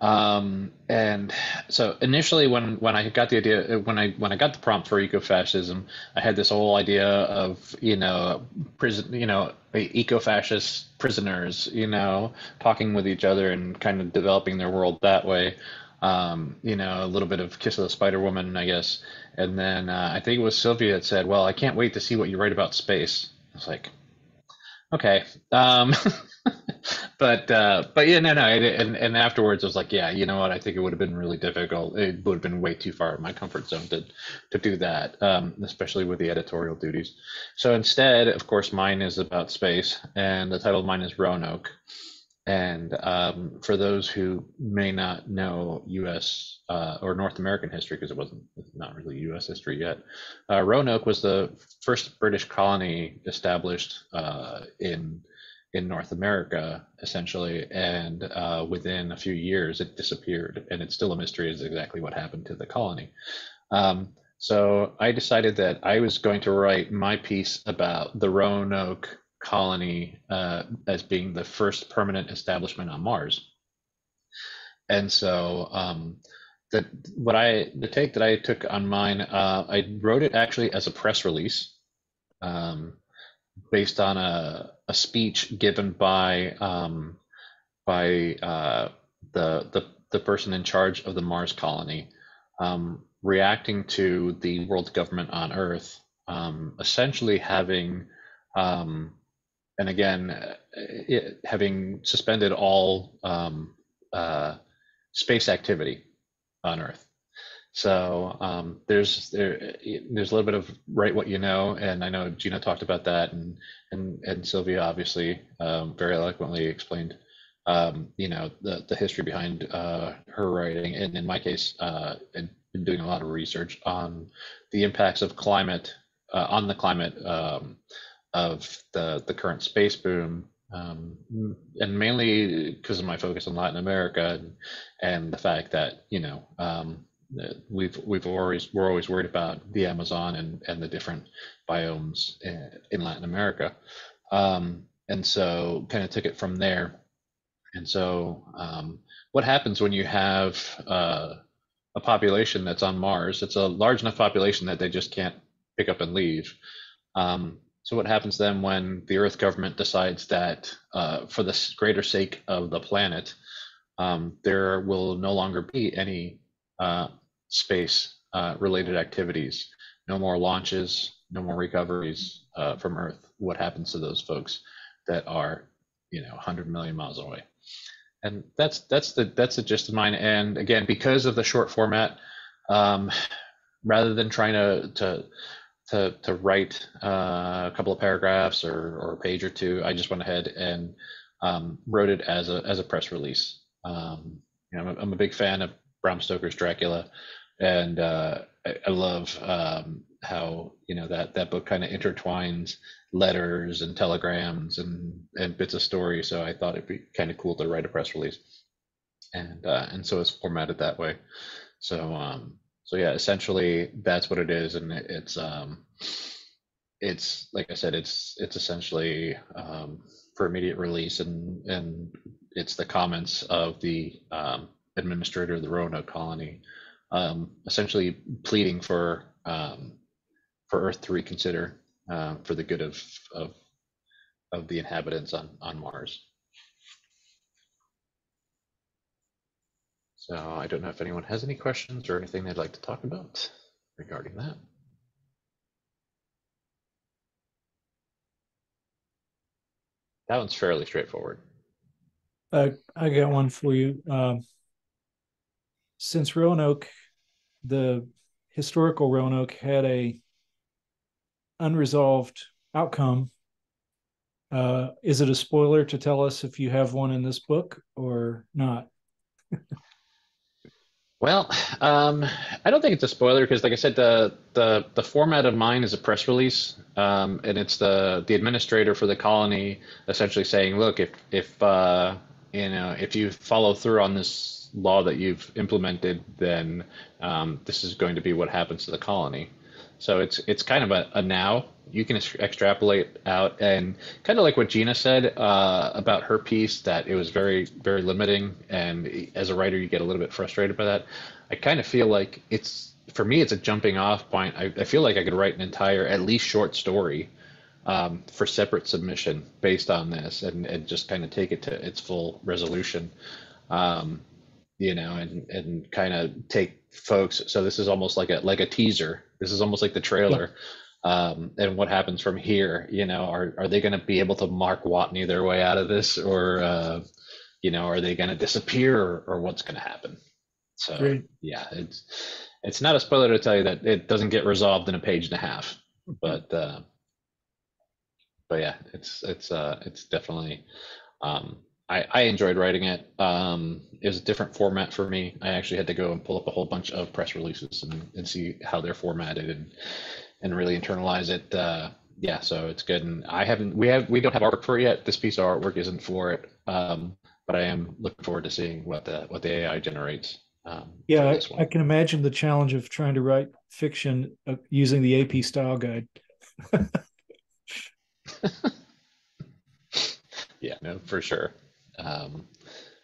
Um, and so initially, when when I got the idea, when I when I got the prompt for ecofascism, I had this whole idea of you know prison, you know, eco-fascist prisoners, you know, talking with each other and kind of developing their world that way. Um, you know, a little bit of Kiss of the Spider Woman, I guess. And then uh, I think it was Sylvia that said, "Well, I can't wait to see what you write about space." I was like, "Okay." Um, but uh, but yeah, no, no, and and afterwards I was like, yeah, you know what? I think it would have been really difficult. It would have been way too far in my comfort zone to to do that, um, especially with the editorial duties. So instead, of course, mine is about space, and the title of mine is Roanoke. And um, for those who may not know U.S. Uh, or North American history, because it wasn't not really U.S. history yet, uh, Roanoke was the first British colony established uh, in in North America, essentially, and uh, within a few years it disappeared, and it's still a mystery as exactly what happened to the colony. Um, so I decided that I was going to write my piece about the Roanoke colony uh, as being the first permanent establishment on Mars. And so um, the what I the take that I took on mine, uh, I wrote it actually as a press release. Um, based on a, a speech given by um, by uh, the, the the person in charge of the Mars colony, um, reacting to the world government on Earth, um, essentially having, um, and again, it, having suspended all um, uh, space activity on Earth. So um, there's there there's a little bit of write what you know, and I know Gina talked about that, and and and Sylvia obviously um, very eloquently explained, um, you know, the the history behind uh, her writing, and in my case, uh, I've been doing a lot of research on the impacts of climate uh, on the climate um, of the the current space boom um, and mainly because of my focus on Latin America and, and the fact that you know um, we've we've always we're always worried about the Amazon and and the different biomes in, in Latin America, um, and so kind of took it from there. And so, um, what happens when you have uh, a population that's on Mars? It's a large enough population that they just can't pick up and leave. Um, so, what happens then when the Earth government decides that, uh, for the greater sake of the planet, um, there will no longer be any uh, space uh, related activities. No more launches, no more recoveries uh, from Earth. What happens to those folks that are, you know, 100 million miles away? And that's that's the that's the gist of mine. And again, because of the short format, um, rather than trying to to to, to write uh, a couple of paragraphs or, or a page or two, I just went ahead and um, wrote it as a as a press release. Um, you know, I'm a, I'm a big fan of Bram Stoker's Dracula, and uh, I, I, love um, how you know that that book kind of intertwines letters and telegrams and and bits of story. So I thought it'd be kind of cool to write a press release, and uh, and so it's formatted that way. So um, so yeah, essentially that's what it is, and it, it's um, it's like I said, it's it's essentially um, for immediate release, and and it's the comments of the um, administrator of the Roanoke colony, um, essentially pleading for um, for Earth to reconsider uh, for the good of, of of the inhabitants on on Mars. So I don't know if anyone has any questions or anything they'd like to talk about regarding that. That one's fairly straightforward.
Uh, I got one for you. Um, since Roanoke, the historical Roanoke had a unresolved outcome. Uh, is it a spoiler to tell us if you have one in this book or not?
Well, um, I don't think it's a spoiler because, like I said, the the the format of mine is a press release, um, and it's the the administrator for the colony essentially saying, "Look, if if uh, you know if you follow through on this law that you've implemented, then um, this is going to be what happens to the colony." So it's it's kind of a, a now. You can extrapolate out, and kind of like what Gina said uh, about her piece, that it was very very limiting, and as a writer, you get a little bit frustrated by that. I kind of feel like it's for me, it's a jumping off point. I, I feel like I could write an entire, at least short story um, for separate submission based on this, and, and just kind of take it to its full resolution. Um, you know, and and kind of take folks. So this is almost like a like a teaser. This is almost like the trailer. Um, and what happens from here? You know, are are they going to be able to Mark Watney their way out of this, or uh, you know, are they going to disappear, or, or what's going to happen? So Great. yeah, it's it's not a spoiler to tell you that it doesn't get resolved in a page and a half, but uh, but yeah, it's it's uh, it's definitely um, I, I enjoyed writing it. Um, it was a different format for me. I actually had to go and pull up a whole bunch of press releases and, and see how they're formatted and and really internalize it. Uh, yeah, so it's good. And I haven't we have we don't have artwork for it yet. This piece of artwork isn't for it. Um, but I am looking forward to seeing what the what the AI generates. Um,
yeah, I, I, can imagine the challenge of trying to write fiction uh, using the AP style guide.
yeah, no, for sure. Um,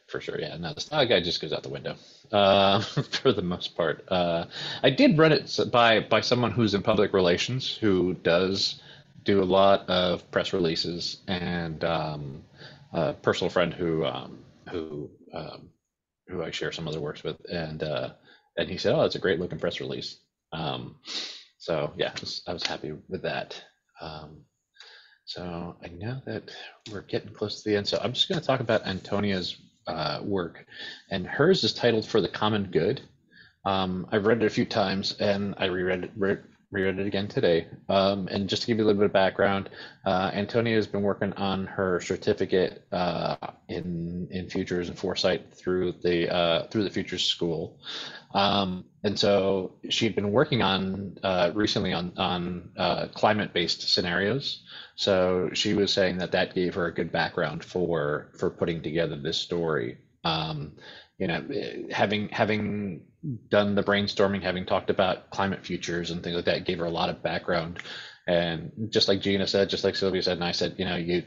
for sure, yeah. No, the style guide just goes out the window uh, for the most part. Uh, I did run it by by someone who's in public relations who does do a lot of press releases and um, a personal friend who um, who um, who I share some other works with, and uh, and he said, "Oh, it's a great looking press release." Um, so yeah, I was, I was happy with that. Um, so I know that we're getting close to the end. So I'm just going to talk about Antonia's uh, work, and hers is titled "For the Common Good." Um, I've read it a few times, and I reread it, reread it again today. Um, and just to give you a little bit of background, uh, Antonia has been working on her certificate uh, in in futures and foresight through the uh, through the futures school. Um, and so she'd been working on uh, recently on on uh, climate based scenarios. So she was saying that that gave her a good background for for putting together this story. Um, you know, having having done the brainstorming, having talked about climate futures and things like that, gave her a lot of background. And just like Gina said, just like Sylvia said, and I said, you know, you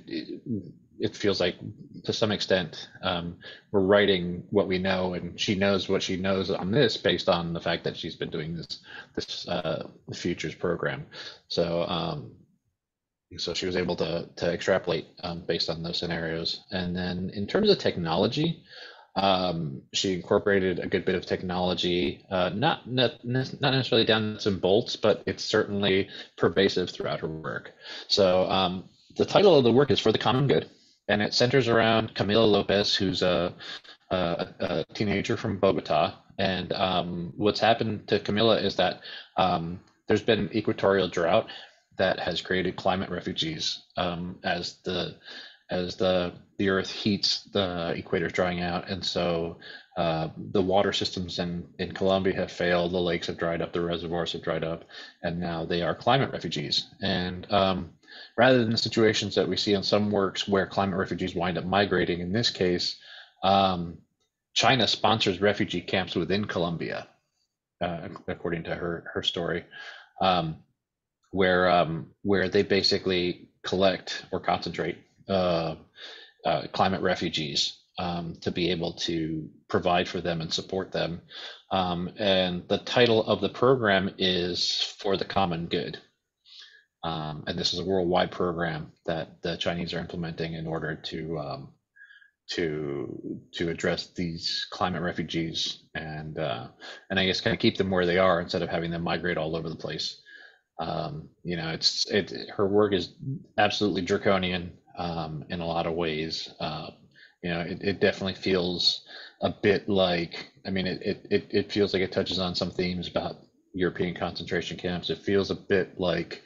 it feels like to some extent um, we're writing what we know, and she knows what she knows on this based on the fact that she's been doing this this uh, futures program. So um, so she was able to to extrapolate um, based on those scenarios. And then in terms of technology, um, she incorporated a good bit of technology, uh, not, not not necessarily down some bolts, but it's certainly pervasive throughout her work. So um, the title of the work is "For the Common Good," and it centers around Camila Lopez, who's a, a, a teenager from Bogota. And um, what's happened to Camila is that um, there's been equatorial drought that has created climate refugees um, as the as the the earth heats the equator is drying out. And so uh, the water systems in in colombia have failed. The lakes have dried up. The reservoirs have dried up. And now they are climate refugees. And um, rather than the situations that we see in some works where climate refugees wind up migrating in this case um, china sponsors refugee camps within colombia uh, according to her her story um, where um, where they basically collect or concentrate uh, uh, climate refugees um, to be able to provide for them and support them. Um, and the title of the program is For the Common Good. Um, and this is a worldwide program that the Chinese are implementing in order to um, to to address these climate refugees and uh, and I guess kind of keep them where they are instead of having them migrate all over the place. Um, you know, it's it her work is absolutely draconian um, in a lot of ways. Uh, you know, it, it definitely feels a bit like, I mean, it, it, it, feels like it touches on some themes about European concentration camps. It feels a bit like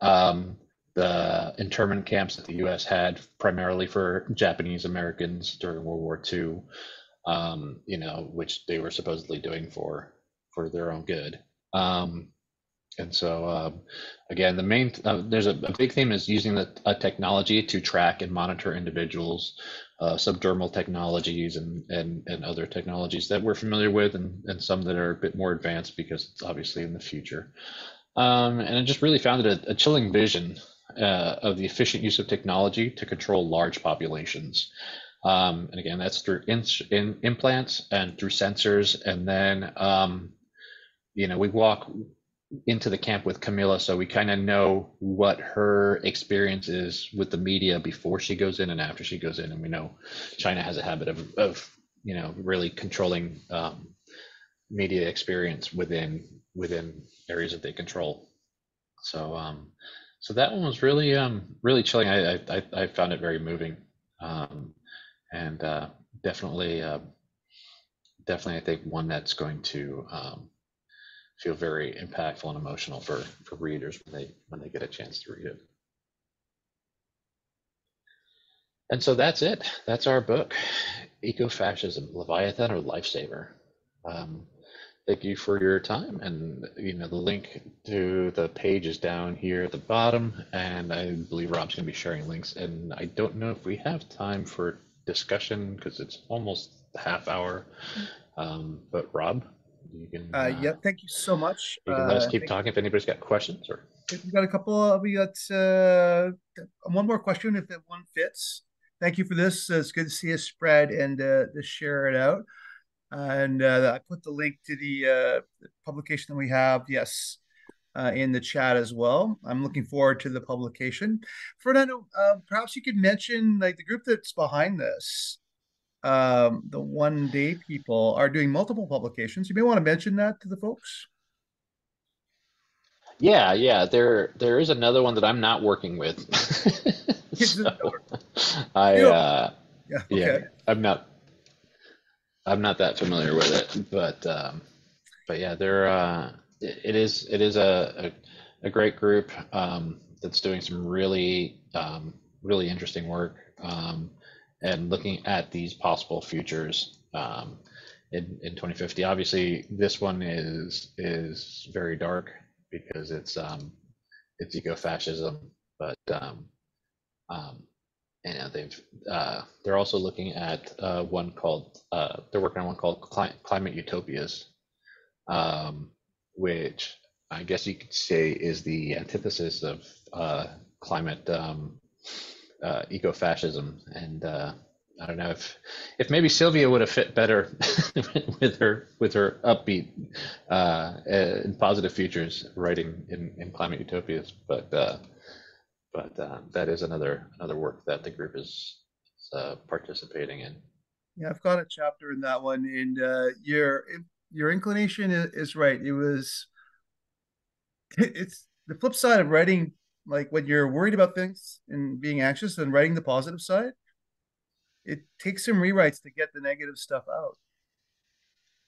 um, the internment camps that the U.S. had primarily for Japanese Americans during World War II, um, you know, which they were supposedly doing for for their own good. Um, and so, um, again, the main uh, there's a, a, big theme is using the technology to track and monitor individuals, uh, subdermal technologies and, and and other technologies that we're familiar with, and and some that are a bit more advanced because it's obviously in the future. Um, and I just really found it a, a chilling vision uh, of the efficient use of technology to control large populations. Um, and again, that's through in, in implants and through sensors, and then um, you know we walk into the camp with Camila, so we kind of know what her experience is with the media before she goes in and after she goes in. And we know China has a habit of, of you know, really controlling um, media experience within within areas that they control. So, um, so that one was really, um, really chilling. I, I, I found it very moving, um, and uh, definitely, uh, definitely, I think one that's going to um, feel very impactful and emotional for for readers when they when they get a chance to read it. And so that's it. That's our book, Ecofascism, Leviathan or Lifesaver. Um, thank you for your time. And you know the link to the page is down here at the bottom, and I believe Rob's going to be sharing links. And I don't know if we have time for discussion because it's almost half hour. Um, but Rob, you can.
Uh, uh, yeah, thank you so much.
You can let us uh, keep talking if anybody's got questions or.
We got a couple. Of, we got uh, one more question if that one fits. Thank you for this. it's good to see us spread and uh, to share it out. And uh, I put the link to the, uh, publication that we have. Yes. Uh, in the chat as well. I'm looking forward to the publication. Fernando, uh, perhaps you could mention like the group that's behind this um, the one day people are doing multiple publications. You may want to mention that to the folks.
Yeah, yeah. There, there is another one that I'm not working with. so, I, uh, yeah, okay. yeah, I'm not, I'm not that familiar with it, but, um, but yeah, there, uh, it is, it is a, a, a great group um, that's doing some really, um, really interesting work. Um, and looking at these possible futures um, in, in 2050. Obviously, this one is is very dark because it's um, it's ecofascism, but um, um, and they've uh, they're also looking at uh, one called uh, they're working on one called climate utopias, um, which I guess you could say is the antithesis of uh, climate um, uh, ecofascism, and uh, I don't know if if maybe Sylvia would have fit better with her with her upbeat uh, and positive futures writing in, in climate utopias, but uh, but uh, that is another another work that the group is uh, participating in.
Yeah, I've got a chapter in that one, and uh, your your inclination is, is right. It was it's the flip side of writing like when you're worried about things and being anxious and writing the positive side it takes some rewrites to get the negative stuff out.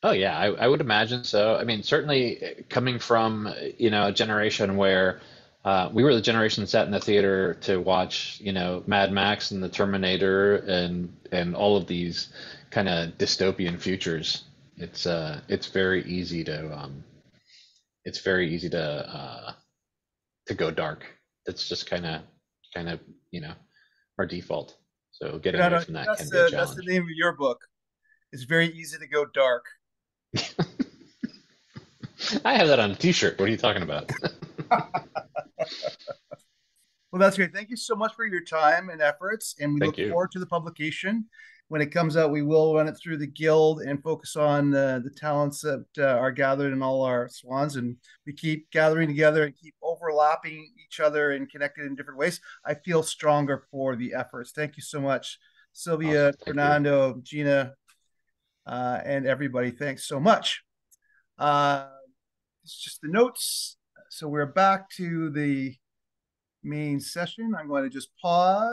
Oh yeah I, I would imagine so. I mean certainly coming from you know a generation where uh, we were the generation sat in the theater to watch you know mad max and the terminator and and all of these kind of dystopian futures. It's uh it's very easy to um it's very easy to uh to go dark it's just kind of kind of you know our default. So getting away from that
that's
can
the, be a challenge. That's the name of your book. It's very easy to go dark.
I have that on a T-shirt. What are you talking about?
well, that's great. Thank you so much for your time and efforts, and we Thank look you. forward to the publication when it comes out, we will run it through the guild and focus on uh, the talents that uh, are gathered in all our swans. And we keep gathering together and keep overlapping each other and connected in different ways. I feel stronger for the efforts. Thank you so much, Sylvia, awesome. Fernando, you. Gina, uh, and everybody. Thanks so much. Uh, it's just the notes. So we're back to the main session. I'm going to just pause.